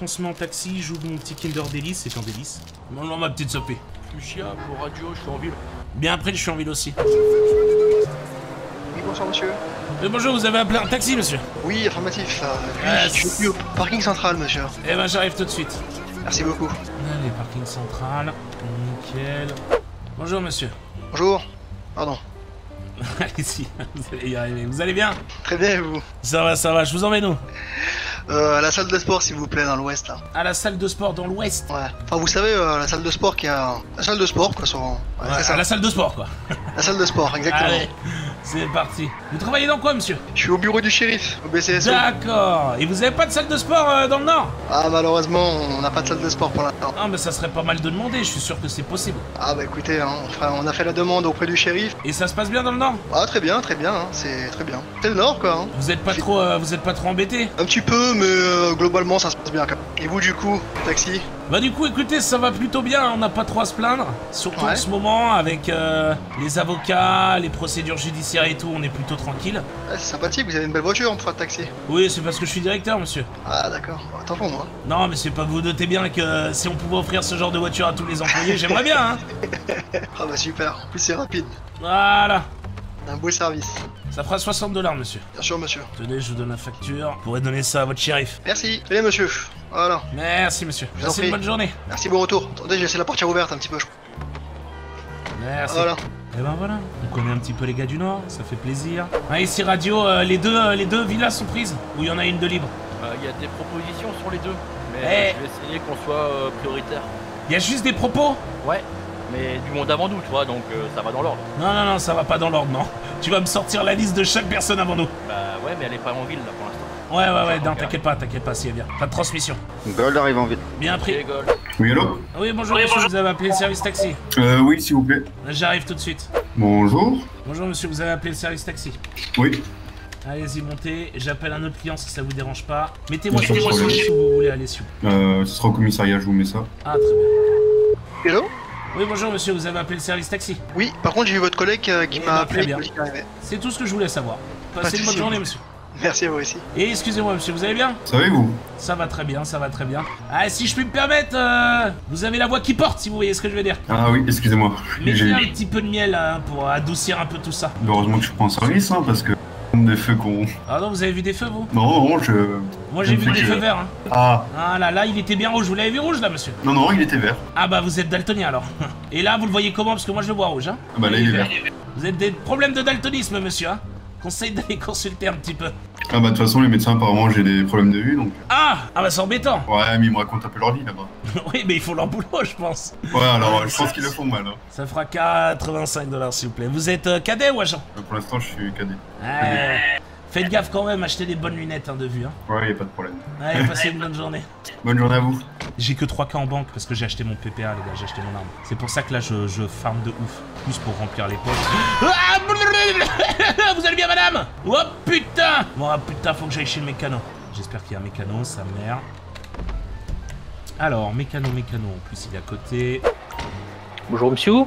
qu'on se met en taxi, j'ouvre mon petit Kinder Délice, c'est un délice. Bonjour ma petite Sophie. Lucia, pour radio, je suis en ville. Bien après, je suis en ville aussi. Oui, bonsoir monsieur. Euh, bonjour, vous avez appelé un taxi, monsieur Oui, affirmatif. euh, oui, Ah, je suis au parking central, monsieur. Eh ben, j'arrive tout de suite. Merci beaucoup. Allez, parking central. Nickel. Bonjour, monsieur. Bonjour. Pardon. Allez-y, vous allez y arriver. Vous allez bien Très bien, et vous? Ça va, ça va, je vous emmène où? Euh, À la salle de sport, s'il vous plaît, dans l'ouest, là. À la salle de sport dans l'ouest. Ouais. Enfin, vous savez, euh, la salle de sport qui a... La salle de sport, quoi, sur... Ouais, Ouais, c'est ça. à la salle de sport, quoi. La salle de sport, exactement. Allez, c'est parti. Vous travaillez dans quoi, monsieur Je suis au bureau du shérif, au BCSO. D'accord. Et vous avez pas de salle de sport euh, dans le Nord Ah, malheureusement, on n'a pas de salle de sport pour l'instant. Ah, mais ça serait pas mal de demander, je suis sûr que c'est possible. Ah, bah écoutez, hein, enfin, on a fait la demande auprès du shérif. Et ça se passe bien dans le Nord Ah, très bien, très bien, hein, c'est très bien. C'est le nord, quoi. hein. Vous êtes pas trop, euh, vous êtes pas trop embêté Un petit peu, mais euh, globalement, ça se passe bien, quand même. Et vous, du coup, taxi Bah du coup, écoutez, ça va plutôt bien, on n'a pas trop à se plaindre. Surtout Ouais. en ce moment, avec euh, les avocats, les procédures judiciaires et tout, on est plutôt tranquille. Ah, C'est sympathique, vous avez une belle voiture pour faire de taxi. Oui, c'est parce que je suis directeur, monsieur. Ah, d'accord. Bon, Tant pour moi. Non, mais c'est pas que vous notez bien que si on pouvait offrir ce genre de voiture à tous les employés, j'aimerais bien, hein. Ah, bah super. En plus, c'est rapide. Voilà. Un beau service. Ça fera 60 dollars, monsieur. Bien sûr, monsieur. Tenez, je vous donne la facture. Vous pourrez donner ça à votre shérif. Merci. Allez, monsieur. Voilà. Merci, monsieur. vous en Passez une bonne journée. Merci, bon retour. Attendez, j'ai laissé la portière ouverte un petit peu. je- Merci. Voilà. Et ben voilà, on connaît un petit peu les gars du Nord, ça fait plaisir. Ah, ici Radio, euh, les, deux, euh, les deux villas sont prises Ou il y en a une de libre? Bah, Il y a des propositions sur les deux. Mais Eh. euh, je vais essayer qu'on soit euh, prioritaire. Il y a juste des propos? Ouais, mais du monde avant nous, tu vois, donc euh, ça va dans l'ordre. Non, non, non, ça va pas dans l'ordre, non. Tu vas me sortir la liste de chaque personne avant nous. Bah ouais, mais elle est pas en ville là pour l'instant. Ouais, ouais, ouais, non, t'inquiète pas, t'inquiète pas, si elle vient. Pas de transmission. Gold arrive en ville. Bien pris. Oui, allô Oui, bonjour, monsieur, vous avez appelé le service taxi. euh, Oui, s'il vous plaît. J'arrive tout de suite. Bonjour. Bonjour, monsieur, vous avez appelé le service taxi. Oui. Allez-y, montez. J'appelle un autre client si ça vous dérange pas. Mettez-moi sur le si vous voulez, allez, s'il vous. Euh, ce sera au commissariat, je vous mets ça. Ah, très bien. Hello Oui, bonjour, monsieur, vous avez appelé le service taxi. Oui, par contre, j'ai vu votre collègue euh, qui Eh m'a ben, appelé. C'est tout ce que je voulais savoir. Pas Passez de une bonne journée, monsieur. Merci à vous aussi. Et excusez-moi, monsieur, vous allez bien? Savez-vous Ça va très bien, ça va très bien. Ah, si je puis me permettre, euh, vous avez la voix qui porte, si vous voyez ce que je veux dire. Ah oui, excusez-moi. Mettez J'ai- un petit peu de miel hein, pour adoucir un peu tout ça. Heureusement que je prends un service, hein, parce que... Des feux qu'on... Ah non, vous avez vu des feux, vous? Non, non, je... Moi, j'ai vu des que- feux verts. Hein. Ah, Ah là, là, il était bien rouge. Vous l'avez vu rouge, là, monsieur? Non, non, il était vert. Ah bah, vous êtes daltonien, alors. Et là, vous le voyez comment? Parce que moi, je le vois rouge, hein. Ah bah là, il est vert. Vous avez des problèmes de daltonisme, monsieur, hein. Conseil d'aller consulter un petit peu. Ah bah de toute façon, les médecins, apparemment, j'ai des problèmes de vue, donc... Ah Ah bah, c'est embêtant. Ouais, mais ils me racontent un peu leur vie, là-bas. oui, mais ils font leur boulot, je pense. Ouais, alors, je pense qu'ils le font mal. Hein. Ça fera 85 dollars, s'il vous plaît. Vous êtes euh, cadet ou agent? Euh, Pour l'instant, je suis cadet. Ouais. Faites gaffe quand même, achetez des bonnes lunettes hein, de vue. Hein. Ouais, y a pas de problème. Allez, passez une bonne journée. Bonne journée à vous. J'ai que 3K en banque parce que j'ai acheté mon PPA, les gars, j'ai acheté mon arme. C'est pour ça que là, je, je farm de ouf. Plus pour remplir les poches. Ah. Vous allez bien, madame? Oh putain Bon, ah, putain, faut que j'aille chez le mécano. J'espère qu'il y a un mécano, sa mère. Alors, mécano, mécano, en plus il est à côté. Bonjour monsieur,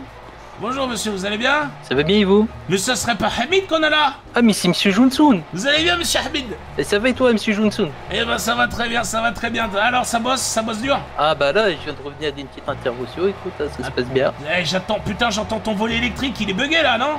Bonjour monsieur, vous allez bien? Ça va bien et vous? Mais ce serait pas Hamid qu'on a là? Ah mais c'est monsieur Johnson Vous allez bien, monsieur Hamid? Et ça va et toi monsieur Johnson Eh ben ça va très bien, ça va très bien. Alors ça bosse, ça bosse dur? Ah bah là je viens de revenir d'une petite intervention, écoute, hein, ça se passe bien. Eh j'attends, putain j'entends ton volet électrique, il est bugué là, non?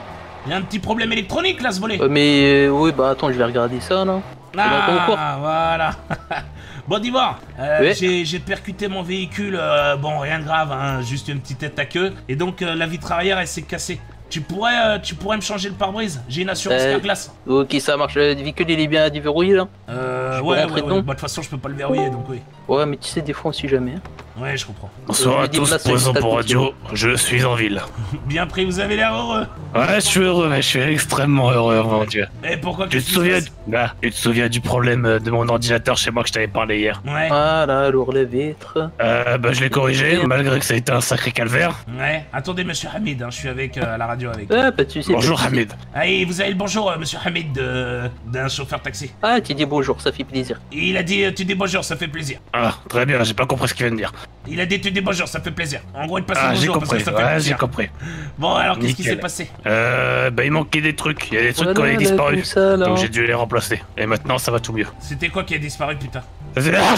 Il y a un petit problème électronique là ce volet. Euh, mais euh, oui bah attends je vais regarder ça là. Ah voilà Bon d'Ivoire, euh, Oui. j'ai- percuté mon véhicule, euh, bon rien de grave, hein, juste une petite tête à queue, et donc euh, la vitre arrière elle s'est cassée. Tu pourrais, euh, tu pourrais me changer le pare-brise? J'ai une assurance Euh, Carglass. Ok ça marche, le véhicule il est bien déverrouillé là? Euh, je ouais, ouais, Bah, de toute façon je peux pas le verrouiller donc oui. Ouais mais tu sais des fois on sait jamais. hein. Ouais je comprends. Bonsoir Euh, à tous, présent pour radio, je suis en ville. Bien pris, vous avez l'air heureux. Ouais, je suis heureux, mais je suis extrêmement heureux, mon dieu. Et pourquoi Tu te souviens, passe ah, tu te souviens du problème euh, de mon ordinateur chez moi que je t'avais parlé hier Ouais, Ah là alors la vitre. Euh, bah je l'ai corrigé, malgré que ça a été un sacré calvaire. ouais. Attendez monsieur Hamid, hein, je suis avec euh, à la radio avec. Ah pas de soucis. Bonjour. Hamid. Ah, et vous avez le bonjour, euh, monsieur Hamid, de- d'un chauffeur taxi. Ah tu dis bonjour, ça fait plaisir. Il a dit, tu dis bonjour, ça fait plaisir. Ah, très bien, j'ai pas compris ce qu'il vient de dire. Il a dis bonjour, ça fait plaisir. En gros, il passe Ah, j'ai bonjour parce que compris, ça fait ouais, j'ai plaisir. compris. Bon, alors qu'est-ce qui s'est passé? Euh, bah il manquait des trucs, il y a des trucs qui Voilà, avaient disparu. ça. Donc j'ai dû les remplacer. Et maintenant ça va tout mieux. C'était quoi qui a disparu, putain? Ah,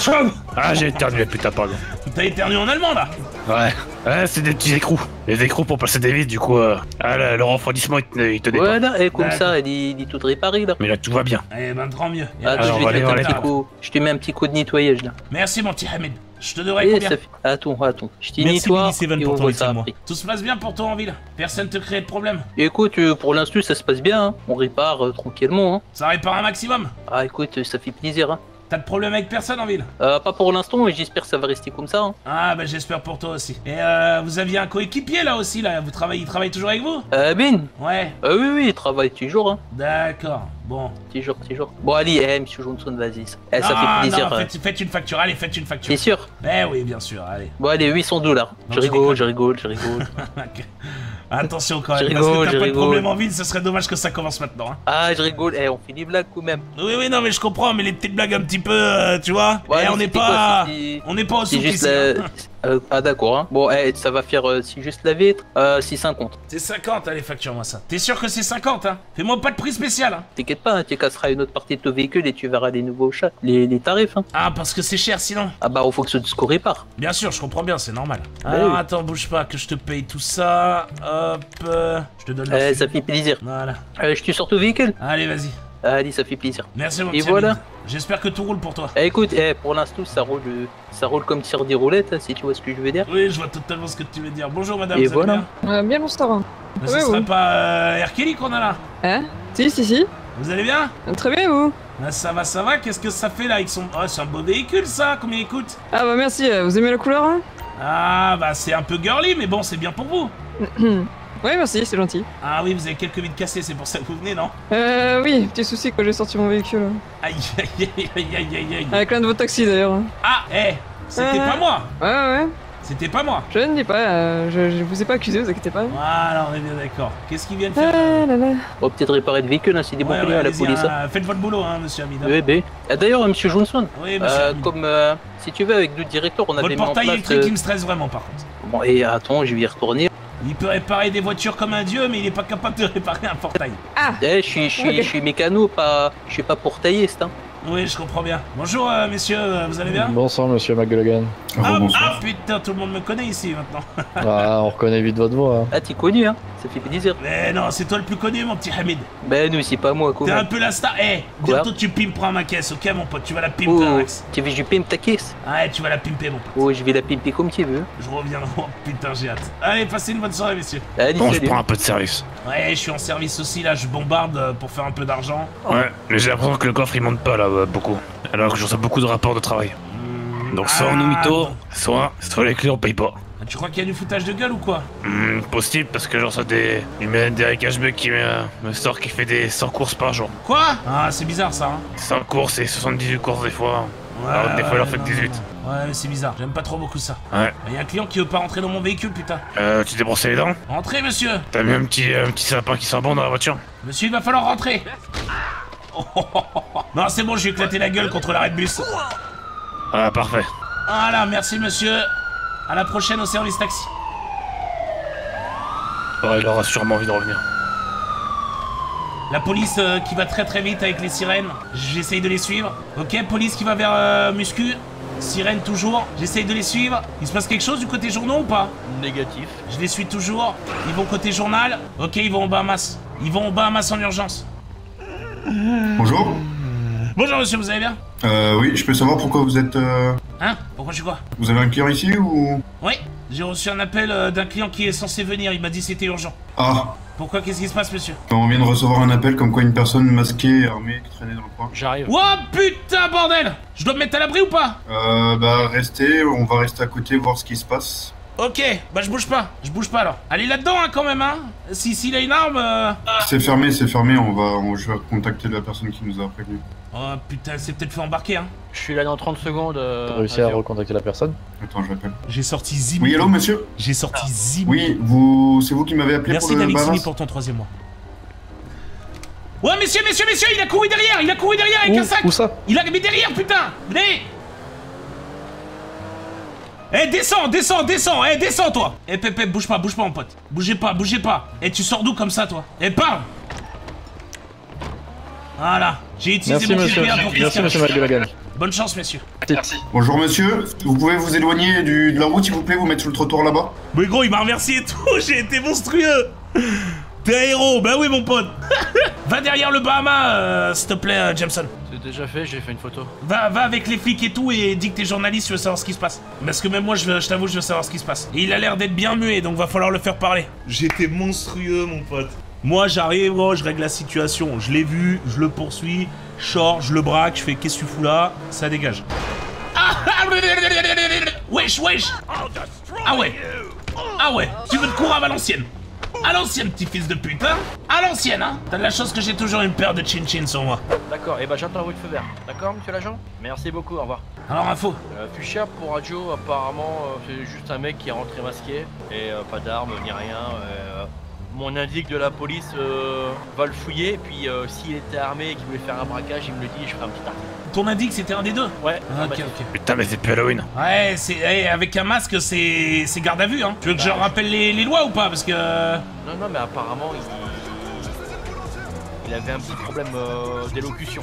Ah, j'ai éternué, putain, pardon. T'as éternué en allemand là Ouais. Ouais, c'est des petits écrous. Les écrous pour passer des vides, du coup, euh, ah, le, le refroidissement, il tenait, il tenait pas. Voilà, et comme ça, il est tout réparé là. Mais là, tout va bien. Eh ben, tant mieux. Ah, je, vais va te aller mettre un petit coup, je te mets un petit coup de nettoyage là. Merci, mon petit Hamid. Je te devrais Et combien ça fait... Attends, attends. Je t'ai Merci, nettoie et pour on ton ça. Tout se passe bien pour toi en ville Personne te crée de problème Écoute, euh, pour l'instant, ça se passe bien. hein. On répare euh, tranquillement. hein. Ça répare un maximum Ah, écoute, euh, ça fait plaisir. Hein. T'as de problème avec personne en ville Euh, pas pour l'instant, mais j'espère que ça va rester comme ça. Hein. Ah, bah j'espère pour toi aussi. Et euh, vous aviez un coéquipier là aussi, là Vous travaillez, il travaille toujours avec vous? Euh, Ben Ouais, euh, Oui, oui, il travaille toujours. Hein. d'accord. Bon. Toujours, toujours. Bon, allez, eh, monsieur Johnson, vas-y. Eh, ça Non, fait plaisir. Non, euh. faites, faites une facture, allez, faites une facture. T'es sûr? Eh oui, bien sûr, allez. Bon, allez, 800 dollars. Je rigole, je rigole, je rigole. Attention quand même, parce rigole, que je t'as pas de problème en ville, ce serait dommage que ça commence maintenant. Hein. ah, je rigole. Eh, on fait des blagues quand même. Oui, oui, non, mais je comprends, mais les petites blagues un petit peu, euh, tu vois Ouais, Eh, on n'est pas... quoi, On n'est pas au ici. la... hein. Euh, ah, d'accord. Hein. Bon, eh, ça va faire, euh, si juste la vitre, euh, 650. C'est 50, allez, facture-moi ça. T'es sûr que c'est 50, hein? Fais-moi pas de prix spécial, hein T'inquiète pas, hein, tu casseras une autre partie de ton véhicule et tu verras les nouveaux chats, les, les tarifs. Hein. Ah, parce que c'est cher sinon. Ah bah, en fonction de ce qu'on répare. Bien sûr, je comprends bien, c'est normal. Bah Alors, oui. attends, bouge pas, que je te paye tout ça. Hop, euh, je te donne Eh, le ça fait plaisir. Voilà. Euh, je te sors ton véhicule Allez, vas-y. Allez, ça fait plaisir. Merci, mon Et petit voilà. J'espère que tout roule pour toi. Eh, écoute, eh, pour l'instant, ça roule, euh, ça roule comme tire des roulettes, hein, si tu vois ce que je veux dire. Oui, je vois totalement ce que tu veux dire. Bonjour, madame, Et voilà. bien? Euh, bien bonsoir. Mais Ce Ouais, serait ouais. pas euh, qu'on a là? Hein? Si, si, si. Vous allez bien? Très bien, vous Ah, Ça va, ça va, qu'est-ce que ça fait là avec son... Oh, c'est un beau véhicule ça, combien il coûte Ah bah merci, euh, vous aimez la couleur hein? Ah, bah c'est un peu girly, mais bon, c'est bien pour vous. Ouais, merci, c'est gentil. Ah oui, vous avez quelques vides cassées, c'est pour ça que vous venez, non? Euh, oui, petit souci quand j'ai sorti mon véhicule. hein. Aïe, aïe, aïe, aïe, aïe, aïe, aïe. Avec l'un de vos taxis d'ailleurs. hein. Ah, eh, c'était Euh. pas moi Ouais, ouais, ouais. C'était pas moi Je ne dis pas, euh, je, je vous ai pas accusé, vous inquiétez pas. Voilà, on est bien d'accord. Qu'est-ce qu'ils viennent faire Ah là là. On va peut-être réparer le véhicule, hein, c'est des bons Ouais, à la allez-y, police. hein. hein, Faites votre boulot, hein, monsieur Amida. Oui, ben. Ah, D'ailleurs, euh, monsieur Johnson, Oui, monsieur euh, comme euh, si tu veux, avec d'autres directeurs, on avait Votre mis en portail place. électrique, euh, il me stresse vraiment, par contre. Bon, et attends, je vais y retourner. Il peut réparer des voitures comme un dieu, mais il est pas capable de réparer un portail. Eh, je suis, je suis, Ok. je suis mécano, pas, je suis pas portailliste. Hein. Oui, je comprends bien. Bonjour, euh, messieurs, euh, vous allez bien Bonsoir monsieur McGulligan. ah, Ah, ah, putain, tout le monde me connaît ici maintenant. ah, on reconnaît vite votre voix. hein. Ah, t'es connu, hein Ça fait plaisir. Mais non, c'est toi le plus connu, mon petit Hamid. Ben, nous, c'est pas moi, quoi. T'es un peu la star. Eh, bientôt tu pimperas ma caisse, ok, mon pote? Tu vas la pimper, Oh, Max. tu veux que je pimpe ta caisse? Ah, ouais, tu vas la pimper, mon pote. Oh, je vais la pimper comme tu veux. Je reviens. Oh, putain, j'ai hâte. Allez, passez une bonne soirée, messieurs. Allez, Bon, je prends un peu de service. Ouais, je suis en service aussi, là, je bombarde euh, pour faire un peu d'argent. Ouais, mais j'ai l'impression que le coffre il monte pas là, ouais, beaucoup. Alors que je reçois beaucoup de rapports de travail. Donc soit on nous mytho, soit, soit les clients payent pas. Ah, Tu crois qu'il y a du foutage de gueule ou quoi? Hmm, possible parce que je reçois des. Du des cashback qui me, me sort qui fait des 100 courses par jour. Quoi? Ah, c'est bizarre ça, hein 100 courses et 78 courses des fois. Ouais, Alors, des fois, il en ouais, fait non, 18. non. Ouais, mais c'est bizarre, j'aime pas trop beaucoup ça. Ouais. Il y a un client qui veut pas rentrer dans mon véhicule, putain. Euh, tu t'es brossé les dents? Rentrez, monsieur T'as mis un petit, un petit sapin qui sent bon dans la voiture Monsieur, il va falloir rentrer. Non, c'est bon, je vais éclater la gueule contre l'arrêt de bus. Ah, parfait. Voilà, merci, monsieur. À la prochaine au service taxi. Ouais, il aura sûrement envie de revenir. La police euh, qui va très très vite avec les sirènes. J'essaye de les suivre. Ok, police qui va vers euh, Muscu. Sirène toujours. J'essaye de les suivre. Il se passe quelque chose du côté journaux ou pas? Négatif. Je les suis toujours. Ils vont côté journal. Ok, ils vont au Bahamas. Ils vont au Bahamas en urgence. Bonjour. Bonjour monsieur, vous allez bien Euh, oui, je peux savoir pourquoi vous êtes. euh, Hein Pourquoi je suis quoi Vous avez un client ici ou? Oui, j'ai reçu un appel euh, d'un client qui est censé venir. Il m'a dit que c'était urgent. Ah, Pourquoi Qu'est-ce qui se passe, monsieur on vient de recevoir un appel comme quoi une personne masquée et armée qui traînait dans le coin. J'arrive. Oh putain, bordel Je dois me mettre à l'abri ou pas Euh, bah, restez, on va rester à côté voir ce qui se passe. Ok, bah je bouge pas. Je bouge pas alors. Allez là-dedans, hein, quand même, hein Si s'il a une arme. euh, C'est fermé, c'est fermé, on va. on- je vais contacter la personne qui nous a prévenu. Oh putain, c'est peut-être fait embarquer, hein. Je suis là dans 30 secondes. euh, T'as réussi à recontacter la personne Attends, je l'appelle. J'ai sorti Zim. Oui, allô, monsieur J'ai sorti Zim. Oui, vous. C'est vous qui m'avez appelé Merci pour le Bahamas pour ton troisième mois. Ouais, messieurs, messieurs, messieurs, il a couru derrière, il a couru derrière avec Où, un sac. où ça Il a mis derrière, putain Venez Eh, descends, descends, descends, eh, descends, toi Eh, Pépé, bouge pas, bouge pas, mon pote. Bougez pas, bougez pas. Eh, tu sors d'où comme ça, toi? Eh, parle Voilà. J'ai utilisé Merci mon monsieur. PPA pour qu'il Merci monsieur cache. McGullagan. Bonne chance, messieurs. Bonjour monsieur, vous pouvez vous éloigner du, de la route s'il vous plaît, vous mettre sur le trottoir là-bas? Mais gros, il m'a remercié et tout, j'ai été monstrueux T'es un héros, bah oui mon pote Va derrière le Bahama, euh, s'il te plaît, euh, Jameson. C'est déjà fait, j'ai fait une photo. Va, va avec les flics et tout et dis que t'es journaliste, je veux savoir ce qui se passe. Parce que même moi, je, veux- je t'avoue, je veux savoir ce qui se passe. Et il a l'air d'être bien muet, donc va falloir le faire parler. J'étais monstrueux, mon pote. Moi, j'arrive, gros, je règle la situation. Je l'ai vu, je le poursuis, je sors, je le braque, je fais qu'est-ce que tu fous là? Ça dégage. Ah, wesh, wesh Ah ouais Ah ouais Tu veux te courir à Valenciennes À l'ancienne, petit fils de pute, hein À l'ancienne, hein T'as de la chance que j'ai toujours une paire de chin-chin sur moi. D'accord, et bah j'attends votre feu vert. D'accord, monsieur l'agent? Merci beaucoup, au revoir. Alors, info. Euh, Fuchsia pour radio, apparemment, euh, c'est juste un mec qui est rentré masqué et euh, pas d'armes ni rien. euh, mon indique de la police euh, va le fouiller, et puis euh, s'il était armé et qu'il voulait faire un braquage, il me le dit et je ferai un petit article. Ton indique, c'était un des deux Ouais, Ah, Ok, affirmatif. ok. Putain, mais c'est plus Halloween. Ouais, c'est eh, avec un masque, c'est c'est garde à vue, hein. Tu veux que je rappelle les, les lois ou pas? Parce que Non, non, mais apparemment, il, il avait un petit problème euh, d'élocution.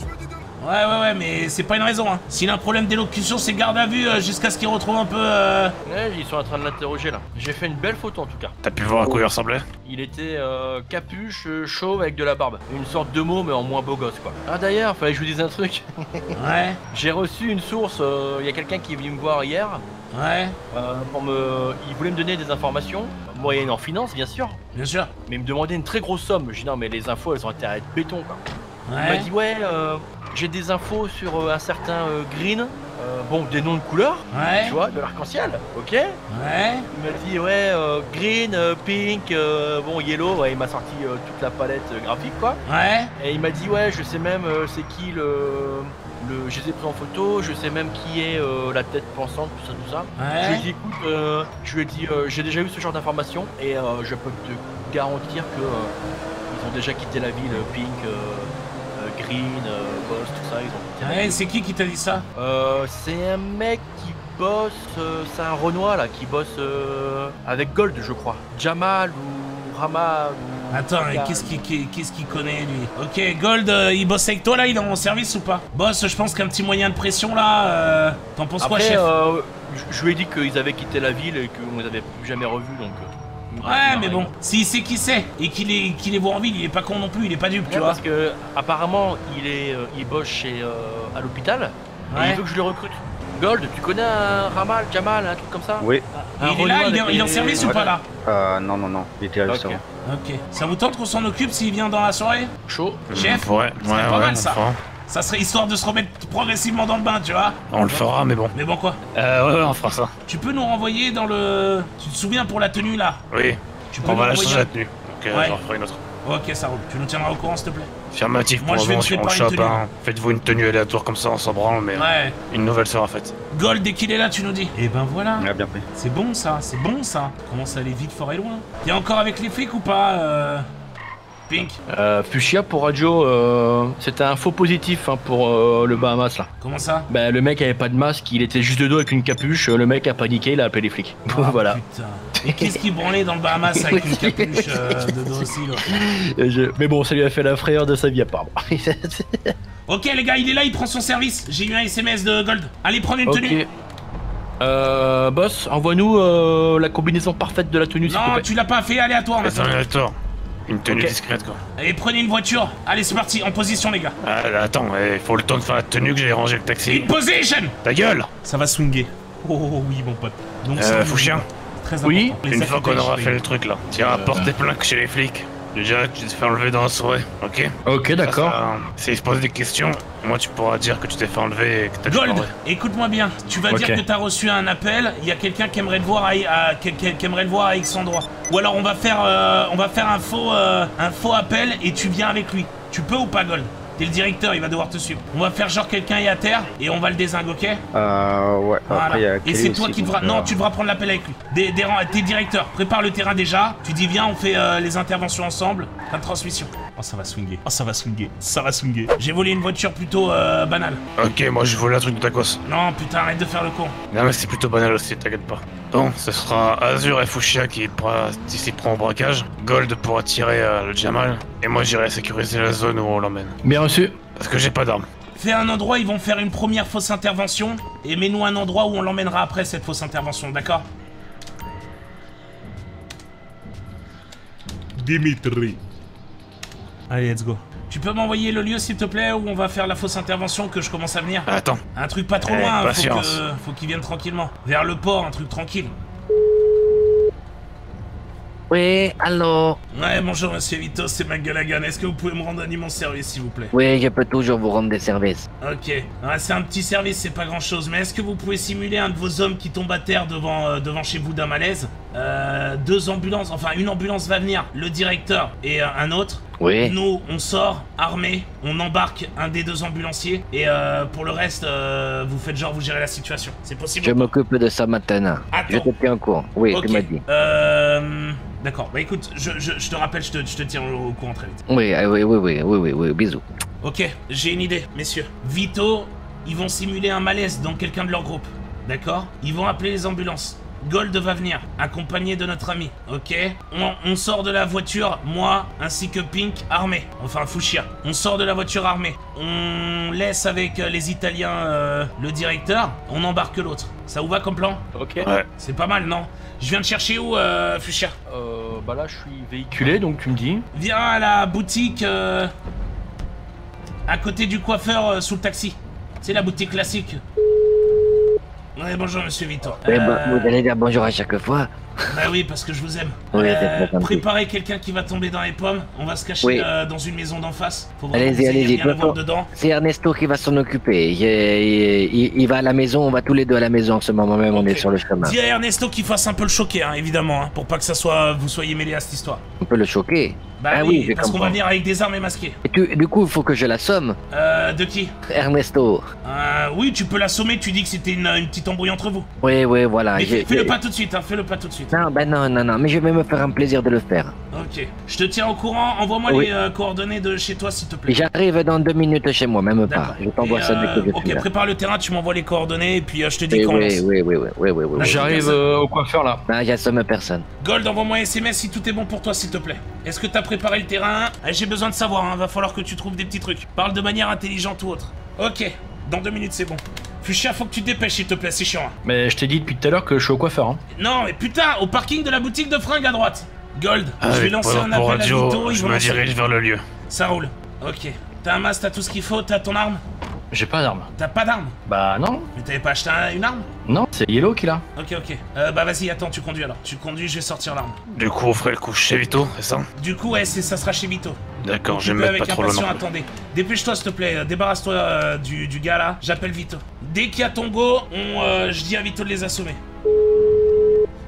Ouais, ouais, ouais, mais c'est pas une raison. Hein. S'il a un problème d'élocution, c'est garde à vue euh, jusqu'à ce qu'il retrouve un peu. euh, Ouais, ils sont en train de l'interroger là. J'ai fait une belle photo en tout cas. T'as pu voir à quoi il ressemblait Il était euh, capuche, euh, chauve avec de la barbe. Une sorte de mot, mais en moins beau gosse quoi. Ah d'ailleurs, fallait que je vous dise un truc. Ouais, J'ai reçu une source, euh, il y a quelqu'un qui est venu me voir hier. ouais, euh, pour me... Il voulait me donner des informations, moyennes en finance bien sûr, bien sûr. mais il me demandait une très grosse somme. J'ai dit non mais les infos elles ont intérêt à être béton quoi. Il m'a Ouais, dit ouais, euh, j'ai des infos sur euh, un certain euh, Green, euh, bon des noms de couleurs, ouais, tu vois, de l'arc-en-ciel, ok ouais. Il m'a dit ouais, euh, Green, euh, Pink, bon Yellow, ouais, il m'a sorti toute la palette graphique quoi. Ouais, Et il m'a dit ouais, je sais même c'est qui le... Le, je les ai pris en photo, je sais même qui est la tête pensante, tout ça, tout ça. Je lui ai ouais. dit écoute, je lui ai dit j'ai déjà eu ce genre d'informations et je peux te garantir que ils ont déjà quitté la ville, Pink, Green, euh, Boss, tout ça, ils ont Ouais, c'est qui qui t'a dit ça Euh, c'est un mec qui bosse, euh, c'est un Renoir là, qui bosse euh, avec Gold, je crois. Jamal ou Rama ou... Attends, qu'est-ce qu'il connaît lui Ok, Gold, euh, il bosse avec toi là, il est en service ou pas Boss, je pense qu'un petit moyen de pression là, euh, t'en penses quoi, chef euh, je- je lui ai dit qu'ils avaient quitté la ville et qu'on les avait plus jamais revus, donc... Ouais, m'a mais bon, s'il sait qui c'est et qu'il est, qu'il les voit en ville, il est pas con non plus, il est pas dupe, tu vois. parce que apparemment il est euh, il bosse chez euh, à l'hôpital et Ouais. il veut que je le recrute. Gold, tu connais un Ramal, Jamal, un truc comme ça Oui. Un Il est là, il est, avec il est en les- service ou pas là Euh, non, non, non, il était là juste Ok. Ok. Ça vous tente qu'on s'en occupe s'il vient dans la soirée? Chaud. Chef, Ouais, ouais, ça serait ouais, pas mal, ça. Ça serait histoire de se remettre progressivement dans le bain, tu vois On le fera, mais bon. Mais bon quoi Euh, ouais, ouais, on fera ça. Tu peux nous renvoyer dans le... Tu te souviens pour la tenue là Oui, Tu peux on nous va la renvoyer changer la tenue. Donc, euh, Ouais. j'en referai une autre. Ok, ça roule. Tu nous tiendras au courant s'il te plaît Affirmatif Moi, pour je vais moment, si on chope, hein. Faites-vous une tenue aléatoire comme ça, on s'en branle, mais Ouais. une nouvelle sera faite. Gold, dès qu'il est là, tu nous dis. Et ben voilà. Il a bien pris. C'est bon ça, c'est bon ça. Commence à aller vite, fort et loin. T'es encore avec les flics ou pas, euh... Pink Euh, Fuchsia pour radio, euh, c'était un faux positif hein, pour euh, le Bahamas là. Comment ça? Bah, le mec avait pas de masque, il était juste de dos avec une capuche, le mec a paniqué, il a appelé les flics. Ah, voilà. Putain. Et qu'est-ce qui branlait dans le Bahamas avec une capuche euh, de dos aussi là? Je- Mais bon, ça lui a fait la frayeur de sa vie apparemment. Ok les gars, il est là, il prend son service. J'ai eu un SMS de Gold. Allez prendre une tenue. ok. Euh, boss, envoie-nous euh, la combinaison parfaite de la tenue Non, tu l'as pas fait, maintenant. un aléatoire. Une tenue discrète, quoi. Allez, prenez une voiture. Allez, c'est parti, en position les gars. Ah, attends, il faut le temps de faire la tenue que j'ai rangé le taxi. In position Ta gueule Ça va swinguer. Oh, oh, oh, oui, mon pote. Donc, Euh, ça, Fouchien, Très Oui important. Les une fois qu'on aura fait le truc là, tu iras Euh. porter plainte chez les flics. Je dirais que tu t'es fait enlever dans la soirée, ok Ok, d'accord. S'ils se posent des questions, moi tu pourras dire que tu t'es fait enlever et que t'as Gold, écoute-moi bien. Tu vas dire que t'as reçu un appel. Il y a quelqu'un qui aimerait te voir à, à- qui, qui- qui aimerait le voir à X endroit. Ou alors on va faire, euh, on va faire un faux, euh, un faux appel et tu viens avec lui. Tu peux ou pas, Gold? T'es le directeur, il va devoir te suivre. On va faire genre quelqu'un est à terre et on va le désinguer, ok Euh, ouais. Voilà. Après, il y a Et c'est toi qui devras. euh, Non, tu devras prendre l'appel avec lui. Des, des rangs- t'es directeur. Prépare le terrain déjà. Tu dis viens, on fait euh, les interventions ensemble. Ta transmission. Oh, ça va swinguer. Oh, ça va swinguer. Ça va swinguer. J'ai volé une voiture plutôt euh, banale. Ok, moi je volé un truc de ta gosse. Non, putain, arrête de faire le con. Non mais c'est plutôt banal aussi, t'inquiète pas. Bon, ce sera Azur et Fushia qui, s'y prend au braquage. Gold pourra tirer euh, le Jamal. Et moi j'irai sécuriser la zone où on l'emmène. Bien reçu. Parce que j'ai pas d'armes. Fais un endroit, ils vont faire une première fausse intervention. Et mets-nous un endroit où on l'emmènera après cette fausse intervention, d'accord? Dimitri. Allez, let's go. Tu peux m'envoyer le lieu, s'il te plaît, où on va faire la fausse intervention que je commence à venir? Attends, Un truc pas trop Eh, loin, faut patience. faut qu'il vienne tranquillement. Vers le port, un truc tranquille. Oui, allô Ouais, bonjour monsieur Vito, c'est McGallaghan. Est-ce que vous pouvez me rendre un immense service, s'il vous plaît Oui, je peux toujours vous rendre des services. Ok. Ouais, c'est un petit service, c'est pas grand chose. Mais est-ce que vous pouvez simuler un de vos hommes qui tombe à terre devant, euh, devant chez vous d'un malaise euh, Deux ambulances, enfin une ambulance va venir, le directeur et euh, un autre. Oui Nous, on sort, armé, on embarque un des deux ambulanciers. Et euh, pour le reste, euh, vous faites genre, vous gérez la situation. C'est possible Je m'occupe de ça maintenant. Attends. Je te tiens au courant. Oui, Ok. tu m'as dit. Euh. D'accord, bah écoute, je, je- je te rappelle, je te, je te tiens au, au courant très vite. Oui, ah oui, oui, oui, oui, oui, oui, bisous. Ok, j'ai une idée, messieurs. Vito, ils vont simuler un malaise dans quelqu'un de leur groupe. D'accord? Ils vont appeler les ambulances. Gold va venir, accompagné de notre ami, ok? On, on sort de la voiture, moi ainsi que Pink, armé. Enfin, Fushia. On sort de la voiture armée. On laisse avec euh, les Italiens euh, le directeur, on embarque l'autre. Ça vous va comme plan? Ok. Ouais. C'est pas mal, non? Je viens de chercher où, euh, Fushia Euh, bah là, je suis véhiculé, donc tu me dis. Viens à la boutique euh, à côté du coiffeur euh, sous le taxi. C'est la boutique classique. Ouais, bonjour monsieur Vito. Eh Euh, ben, vous allez dire bonjour à chaque fois. Bah oui, parce que je vous aime. Oui, gentil. préparez quelqu'un qui va tomber dans les pommes. On va se cacher Oui. euh, dans une maison d'en face. Allez-y, allez-y. C'est Ernesto qui va s'en occuper. Il, il- il va à la maison, on va tous les deux à la maison en ce moment même, on est sur le chemin. Dis à Ernesto qu'il fasse un peu le choquer, hein, évidemment, hein, pour pas que ça soit vous soyez mêlés à cette histoire. On peut le choquer. Bah Ah oui, parce qu'on va venir avec des armes et masqués. Et tu- du coup, il faut que je l'assomme. Euh, de qui? Ernesto. euh, Oui, tu peux l'assommer. Tu dis que c'était une, une petite embrouille entre vous. Oui, oui, voilà. Mais j'ai- fais- fais-le pas tout de suite, hein, fais-le pas tout de suite. Non, ben non, non, non, mais je vais me faire un plaisir de le faire. Ok. Je te tiens au courant. Envoie-moi Oui. les euh, coordonnées de chez toi, s'il te plaît. j'arrive dans deux minutes chez moi, même pas. Je t'envoie ça dès euh, que je Ok, suis là. prépare le terrain, tu m'envoies les coordonnées et puis euh, je te dis Oui, quand oui, oui, oui, oui, oui, oui, oui, oui. Là, J'arrive euh, au coiffeur là. Ah, j'assomme personne. Gold, envoie-moi un SMS si tout est bon pour toi, s'il te plaît. Est-ce que t'as préparé le terrain Ah, J'ai besoin de savoir, hein. va falloir que tu trouves des petits trucs. Parle de manière intelligente ou autre. Ok, dans deux minutes c'est bon. Fuchsia, faut que tu te dépêches, s'il te plaît, c'est chiant. hein. Mais je t'ai dit depuis tout à l'heure que je suis au coiffeur. Hein. Non, mais putain, au parking de la boutique de fringues à droite. Gold, je vais lancer un appel à Vito, radio, ils je vont me dirige vers le lieu. Ça roule. Ok. T'as un masque, t'as tout ce qu'il faut, t'as ton arme? J'ai pas d'arme. T'as pas d'arme? Bah non. Mais t'avais pas acheté un- une arme? Non, c'est Yellow qui l'a. Ok, ok. Euh, bah vas-y, attends, tu conduis alors. Tu conduis, je vais sortir l'arme. Du coup, on ferait le coup chez Vito, c'est ça? Du coup, ouais, c'est- ça sera chez Vito. D'accord, je vais mettre avec pas trop impatience, attendez. Dépêche-toi, s'il te plaît. euh, Débarrasse-toi euh, du, du gars là. J'appelle Vito. Dès qu'il y a ton go, on, euh, je dis à Vito de les assommer.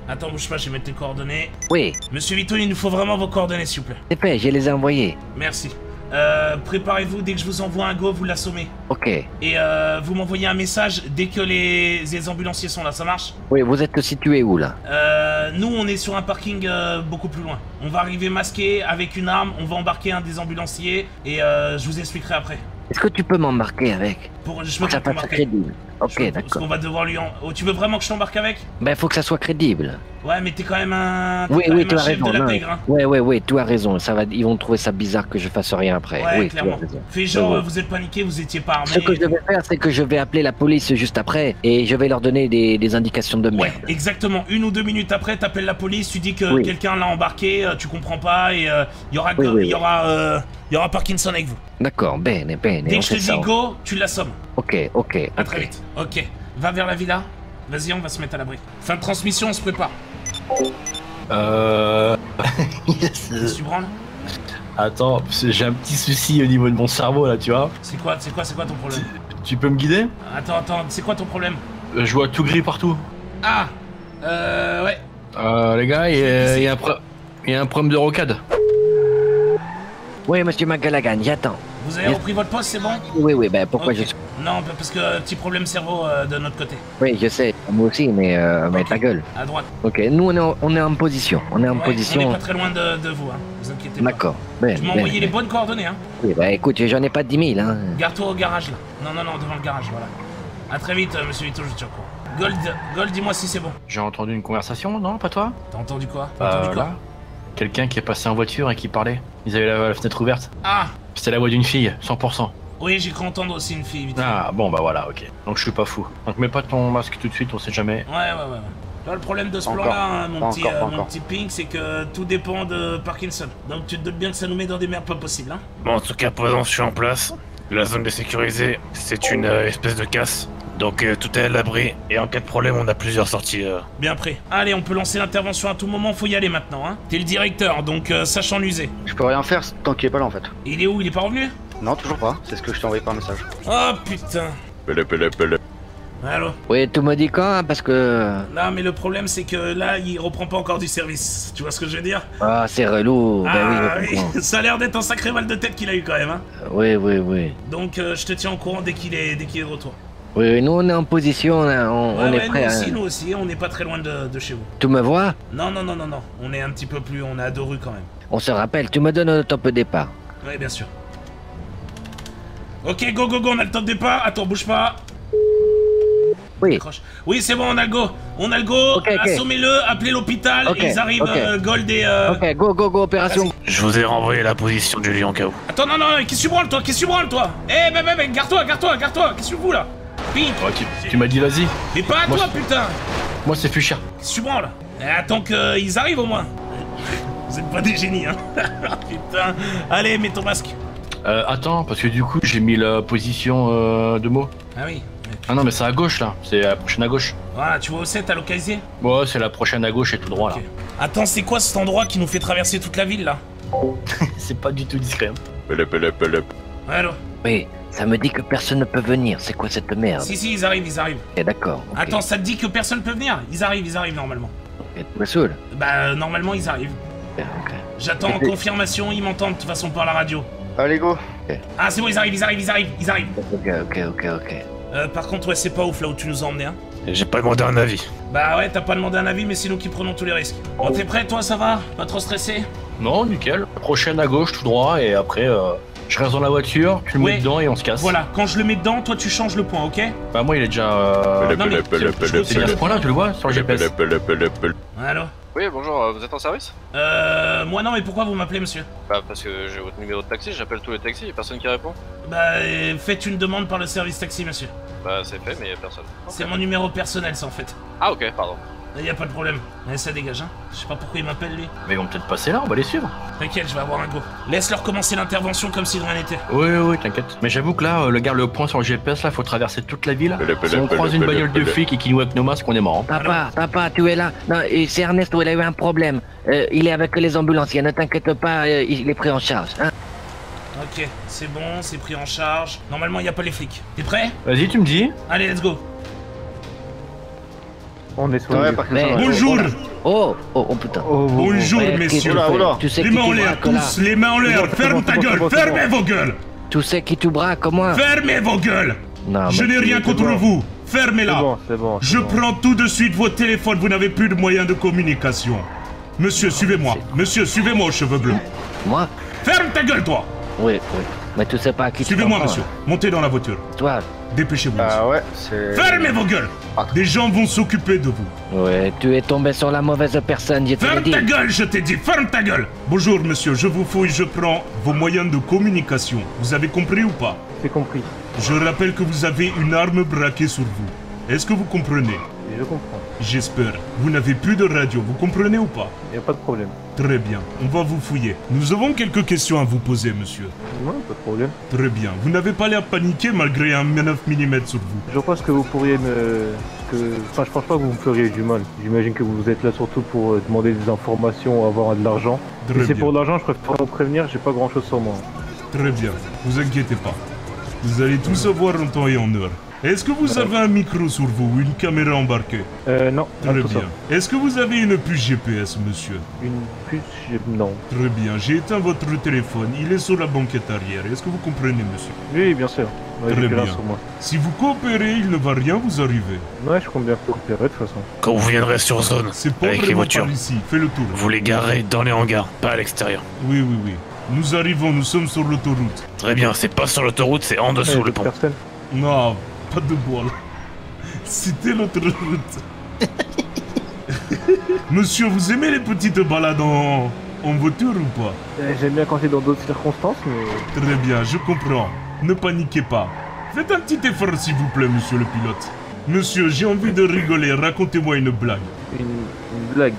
Attends, bouge pas, je vais mettre tes coordonnées. Oui, Monsieur Vito, il nous faut vraiment vos coordonnées, s'il vous plaît. c'est fait, je les ai envoyés. Merci. Euh, préparez-vous, dès que je vous envoie un go, vous l'assommez. Ok. Et euh, vous m'envoyez un message dès que les, les ambulanciers sont là, ça marche? Oui, vous êtes situé où là? Euh, nous, on est sur un parking beaucoup plus loin. On va arriver masqué avec une arme, on va embarquer un des ambulanciers et je vous expliquerai après. Est-ce que tu peux m'embarquer avec? Pour, je peux que ça pas crédible. Ok, peux- Parce d'accord. qu'on va devoir lui en... Oh, tu veux vraiment que je t'embarque avec? Ben, faut que ça soit crédible. Ouais, mais t'es quand même un... Oui, oui, tu as raison. non. hein. Ouais, ouais, ouais, tu as raison. Ça va, ils vont trouver ça bizarre que je fasse rien après. Ouais, oui, clairement. Fais genre, Ouais, euh, ouais. vous êtes paniqué, vous étiez pas armé. Ce que je vais faire, c'est que je vais appeler la police juste après et je vais leur donner des, des indications de Ouais, merde. exactement. Une ou deux minutes après, t'appelles la police, tu dis que Oui. quelqu'un l'a embarqué, euh, tu comprends pas et euh, il y aura, Oui, oui, y aura, euh, il y aura Parkinson avec vous. D'accord, bene, bene. Dès on que je te ça. dis go, tu l'assommes. Ok, ok. À très vite. Ok. Va vers la villa. Vas-y, on va se mettre à l'abri. Fin de transmission, on se prépare. Euh. Qu'est-ce que tu branles Attends, j'ai un petit souci au niveau de mon cerveau là, tu vois. C'est quoi, c'est quoi, c'est quoi ton problème Tu peux me guider? Attends, attends, c'est quoi ton problème? Euh, Je vois tout gris partout. Ah Euh, ouais. Euh, les gars, il y, a- y un pro- il y a un problème de rocade. Oui, monsieur McGallaghan, j'attends. Vous avez repris votre poste, c'est bon? Oui, oui, ben pourquoi je suis. Non, parce que euh, petit problème cerveau euh, de notre côté. Oui, je sais, moi aussi, mais, euh, mais Ok. ta gueule. À droite. Ok, nous on est en, on est en position. On est en Ouais, position. On est pas très loin de, de vous, hein. Vous inquiétez pas. D'accord. Ben, Tu m'as ben, envoyé les ben. bonnes coordonnées, hein. Oui, bah écoute, j'en ai pas 10 000, hein. Garde-toi au garage, là. Non, non, non, devant le garage, voilà. À très vite, euh, monsieur Vito, je te courant. Gold, Gold, dis-moi si c'est bon. J'ai entendu une conversation, non, pas toi? T'as entendu quoi? T'as entendu Euh, quoi? là Quelqu'un qui est passé en voiture et qui parlait. Ils avaient la, la fenêtre ouverte. Ah C'était la voix d'une fille, 100%. Oui, j'ai cru entendre aussi une fille. vite. Ah, bon, bah voilà, ok. Donc je suis pas fou. Donc mets pas ton masque tout de suite, on sait jamais. Ouais, ouais, ouais. Là, le problème de ce plan-là, hein, mon, petit, encore, euh, mon petit Pink, c'est que tout dépend de Parkinson. Donc tu te doutes bien que ça nous met dans des merdes pas possibles, hein Bon, en tout cas, que je suis en place, la zone est sécurisée, c'est une euh, espèce de casse. Donc euh, tout est à l'abri, et en cas de problème, on a plusieurs sorties. euh. Bien prêt. Allez, on peut lancer l'intervention à tout moment, faut y aller maintenant, hein T'es le directeur, donc euh, sache en user. Je peux rien faire tant qu'il est pas là en fait. Il est où? Il est pas revenu? Non, toujours pas. C'est ce que je t'ai envoyé par message. Oh putain Allô Oui, tu me dis quand hein, Parce que. Non, mais le problème, c'est que là, il reprend pas encore du service. Tu vois ce que je veux dire Ah, c'est relou. ben Ah oui, je comprends. Ça a l'air d'être un sacré mal de tête qu'il a eu quand même, hein oui, oui, oui. Donc euh, je te tiens au courant dès qu'il est, dès qu'il est de retour. Oui, oui, nous on est en position, on, a- on, Ouais, on ouais, est prêt. nous hein. aussi, nous aussi, on n'est pas très loin de, de chez vous. Tu me vois? Non, non, non, non, non. On est un petit peu plus, on est à deux rues quand même. On se rappelle, tu me donnes le top départ. Oui, bien sûr. Ok, go, go, go, on a le top départ. Attends, bouge pas. Oui. Oui, c'est bon, on a le go. On a le go. Ok, ok. Assommez-le, appelez l'hôpital. Ok, Ils arrivent, euh, Gold et. euh, Ok, go, go, go, opération. Je vous ai renvoyé la position du lion KO. Attends, non, non, qu'est-ce que tu branles, toi? Qu'est-ce que tu branles, toi? Eh, bah, bah, bah, garde-toi, garde-toi, garde-toi. Qu'est-ce que tu fous là? Pink Ouais, tu, tu m'as dit vas-y. Mais pas à Moi, toi, putain Moi c'est Fuchsia. Qu'est-ce que tu branles? Eh, Attends qu'ils arrivent au moins. Vous êtes pas des génies, hein Putain. Allez, mets ton masque. Euh, attends, parce que du coup j'ai mis la position euh, de mots. Ah oui. Ah non, mais c'est à gauche là. C'est la prochaine à gauche. Voilà, tu vois où c'est, t'as localisé Ouais, c'est la prochaine à gauche et tout droit Ok. là. Attends, c'est quoi cet endroit qui nous fait traverser toute la ville là C'est pas du tout discret. hein. Allô Oui, ça me dit que personne ne peut venir. C'est quoi cette merde Si, si, ils arrivent, ils arrivent. Ok, d'accord. ok. Attends, ça te dit que personne peut venir? Ils arrivent, ils arrivent normalement. Ok, tu me saoules. Bah, euh, normalement, ils arrivent. Ok. J'attends Et- confirmation, ils m'entendent de toute façon par la radio. Allez, go. Ah, c'est bon, ils arrivent, ils arrivent, ils arrivent, ils arrivent. Ok, ok, ok, ok. Euh, par contre, ouais, c'est pas ouf là où tu nous as emmenés, hein. J'ai pas demandé un avis. Bah ouais, t'as pas demandé un avis, mais c'est nous qui prenons tous les risques. Bon, t'es prêt, toi, ça va? Pas trop stressé? Non, nickel. Prochaine à gauche, tout droit, et après, euh, je reste dans la voiture, tu le Ouais. mets dedans et on se casse. Voilà, quand je le mets dedans, toi, tu changes le point, ok? Bah, moi, il est déjà. Euh... Non, mais- C'est bien ce point-là, tu le vois sur le GPS. Allô Oui, bonjour, euh, vous êtes en service? Euh, moi non, mais pourquoi vous m'appelez, monsieur? Bah, parce que j'ai votre numéro de taxi, j'appelle tous les taxis, y'a personne qui répond. Bah, euh, faites une demande par le service taxi, monsieur. Bah, c'est fait, mais y'a personne. C'est mon numéro personnel, ça, en fait. Ah, ok, pardon. Y a pas de problème. Mais ça dégage, hein. Je sais pas pourquoi il m'appelle, lui. Mais ils vont peut-être passer là, on va les suivre. T'inquiète, je vais avoir un go. Laisse-leur commencer l'intervention comme si de rien n'était. Oui, oui, t'inquiète. Mais j'avoue que là, euh, le gars, le point sur le GPS, là, faut traverser toute la ville. Si on croise une bagnole de flic et qu'il nous avec nos masques, on est mort. hein. Papa, papa, tu es là Non, et c'est Ernesto, il a eu un problème. Euh, il est avec les ambulanciers, ne t'inquiète pas, euh, il est pris en charge. Hein Ok, c'est bon, c'est pris en charge. Normalement, y a pas les flics. T'es prêt? Vas-y, tu me dis. Allez, let's go. On est sur le- va. Bonjour Oh, oh, oh putain. Oh, oh, Bonjour, Ouais, messieurs. tu Oula. Tu sais Les mains en l'air, tous, les mains en l'air. Ferme ta gueule, fermez vos gueules. Tu sais qui tu braques, moi Fermez vos gueules. Non, Je n'ai rien contre bon. vous. C'est Fermez-la. bon, c'est bon. Je bon. prends tout de suite vos téléphones, vous n'avez plus de moyens de communication. Monsieur, suivez-moi. Monsieur, suivez-moi aux cheveux bleus. Moi Ferme ta gueule, toi Oui, oui. Mais tu sais pas à qui tu Suivez-moi, monsieur. Montez dans la voiture. Toi Dépêchez-vous. Ah ouais, c'est. Fermez vos gueules. Des gens vont s'occuper de vous. Ouais, tu es tombé sur la mauvaise personne, je te l'ai Ferme dit. ta gueule, je t'ai dit, ferme ta gueule Bonjour, monsieur, je vous fouille, je prends vos moyens de communication. Vous avez compris ou pas? C'est compris. Je rappelle que vous avez une arme braquée sur vous. Est-ce que vous comprenez? Je comprends. J'espère. Vous n'avez plus de radio, vous comprenez ou pas? Y a pas de problème. Très bien, on va vous fouiller. Nous avons quelques questions à vous poser, monsieur. Non, pas de problème. Très bien. Vous n'avez pas l'air paniqué malgré un 9 mm sur vous. Je pense que vous pourriez me. Que... Enfin, je pense pas que vous me feriez du mal. J'imagine que vous êtes là surtout pour euh, demander des informations, avoir de l'argent. Très Si c'est pour de l'argent, je préfère vous prévenir, j'ai pas grand chose sur moi. Très bien. Vous inquiétez pas. Vous allez tout savoir en temps et en heure. Est-ce que vous avez un micro sur vous ou une caméra embarquée Euh, non, Très bien. Est-ce que vous avez une puce GPS, monsieur Une puce, j'ai- non. Très bien. J'ai éteint votre téléphone. Il est sur la banquette arrière. Est-ce que vous comprenez, monsieur Oui, bien sûr. Ouais, Très bien. sur moi. Si vous coopérez, il ne va rien vous arriver. Ouais, je compte bien coopérer de toute façon. Quand vous viendrez sur zone, C'est pas avec les voitures, ici. Fais le tour. vous les garez dans les hangars, pas à l'extérieur. Oui, oui, oui. Nous arrivons, nous sommes sur l'autoroute. Très bien, c'est pas sur l'autoroute, c'est en dessous Ouais, le pont. Non, pas de bois là. C'était l'autre route. Monsieur, vous aimez les petites balades en, en voiture ou pas? Euh, J'aime bien quand c'est dans d'autres circonstances, mais. Très bien, je comprends. Ne paniquez pas. Faites un petit effort s'il vous plaît, monsieur le pilote. Monsieur, j'ai envie de rigoler, racontez-moi une blague. Une, une blague?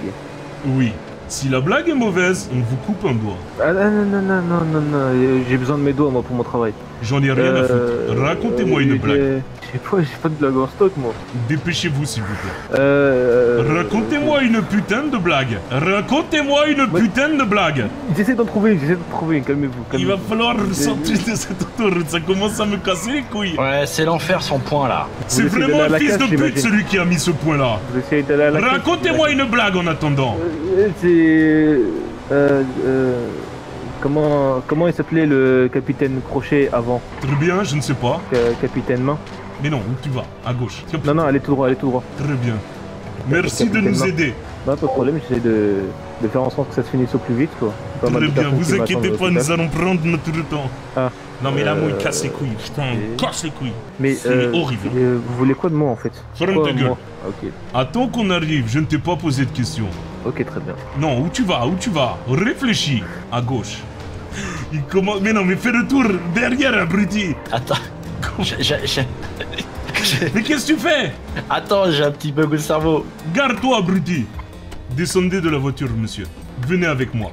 Oui. Si la blague est mauvaise, on vous coupe un doigt. Ah non, non, non, non, non, non, non, euh, j'ai besoin de mes doigts moi pour mon travail. J'en ai rien à Euh, foutre. Racontez-moi une blague. J'ai pas, j'ai pas de blague en stock moi. Dépêchez-vous s'il vous plaît. Euh. Racontez-moi une putain de blague. Racontez-moi une putain de blague. J'essaie d'en trouver, j'essaie d'en trouver, calmez-vous. Il va falloir Euh, sortir de cette autoroute, ça commence à me casser les couilles. Ouais, c'est l'enfer son point là. C'est vraiment un fils de pute celui qui a mis ce point-là. Vous essayez d'aller à la caisse, Racontez-moi une blague en attendant. Euh, C'est. Euh, euh, comment, comment il s'appelait le capitaine Crochet avant Très bien, je ne sais pas. Ca- Capitaine Main Mais non, où tu vas À gauche. Non, non, allez tout droit, allez tout droit. Très bien. Merci de Capitaine nous aider. Non, pas de problème, j'essaie de, de faire en sorte que ça se finisse au plus vite quoi. Pas Très bien, vous inquiétez pas, nous allons prendre notre temps. Ah. Non mais là, moi, il Euh, casse les couilles. Putain, il casse les couilles. Mais C'est euh, horrible. euh, vous voulez quoi de moi en fait? Ferme ta gueule. Attends qu'on arrive, je ne t'ai pas posé de questions. ok, très bien. Non, où tu vas Où tu vas? Réfléchis. À gauche. Il commence... Mais non, mais fais le tour derrière, abruti. Attends. J'ai- Mais qu'est-ce que tu fais? Attends, j'ai un petit bug au cerveau. Garde-toi, abruti. Descendez de la voiture, monsieur. Venez avec moi.